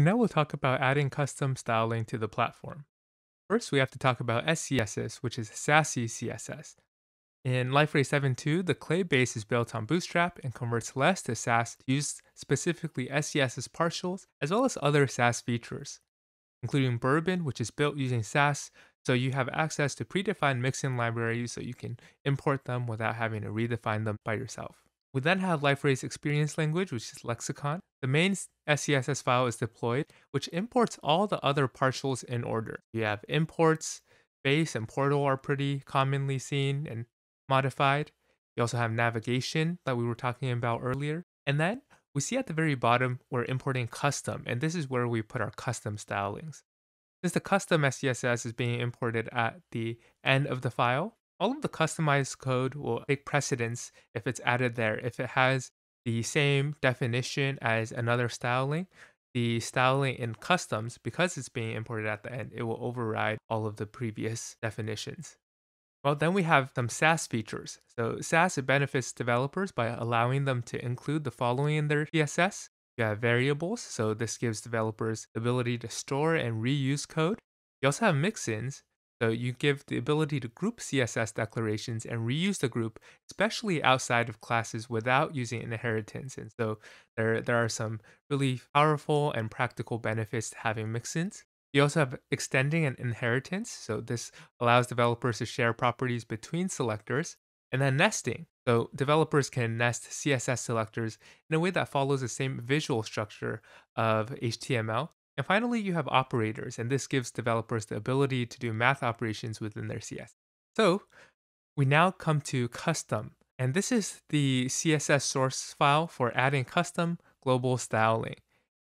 So now we'll talk about adding custom styling to the platform. First, we have to talk about SCSS, which is Sassy CSS. In Liferay 7.2, the Clay base is built on Bootstrap and converts less to Sass to use specifically SCSS partials, as well as other Sass features, including Bourbon, which is built using Sass, so you have access to predefined mixin libraries so you can import them without having to redefine them by yourself. We then have Liferay's experience language, which is lexicon. The main SCSS file is deployed, which imports all the other partials in order. You have imports, base and portal are pretty commonly seen and modified. You also have navigation that we were talking about earlier. And then we see at the very bottom, we're importing custom, and this is where we put our custom stylings. Since the custom SCSS is being imported at the end of the file, all of the customized code will take precedence if it's added there. If it has the same definition as another styling, the styling in customs, because it's being imported at the end, it will override all of the previous definitions. Well, then we have some Sass features. So Sass benefits developers by allowing them to include the following in their CSS. You have variables, so this gives developers the ability to store and reuse code. You also have mixins, so you give the ability to group CSS declarations and reuse the group, especially outside of classes without using inheritance. And so there, there are some really powerful and practical benefits to having mixins. You also have extending and inheritance. So this allows developers to share properties between selectors. And then nesting. So developers can nest CSS selectors in a way that follows the same visual structure of HTML and finally, you have operators, and this gives developers the ability to do math operations within their CS. So we now come to custom, and this is the CSS source file for adding custom global styling.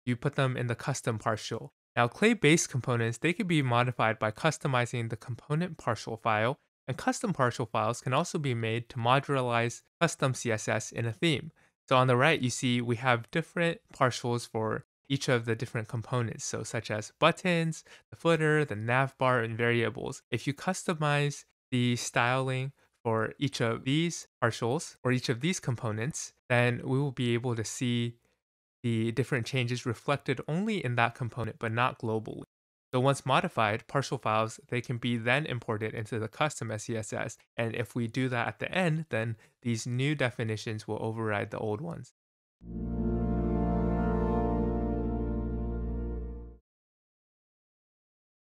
You put them in the custom partial. Now, clay-based components, they can be modified by customizing the component partial file, and custom partial files can also be made to modularize custom CSS in a theme. So on the right, you see we have different partials for each of the different components, so such as buttons, the footer, the nav bar, and variables. If you customize the styling for each of these partials or each of these components, then we will be able to see the different changes reflected only in that component, but not globally. So once modified, partial files, they can be then imported into the custom SCSS. And if we do that at the end, then these new definitions will override the old ones.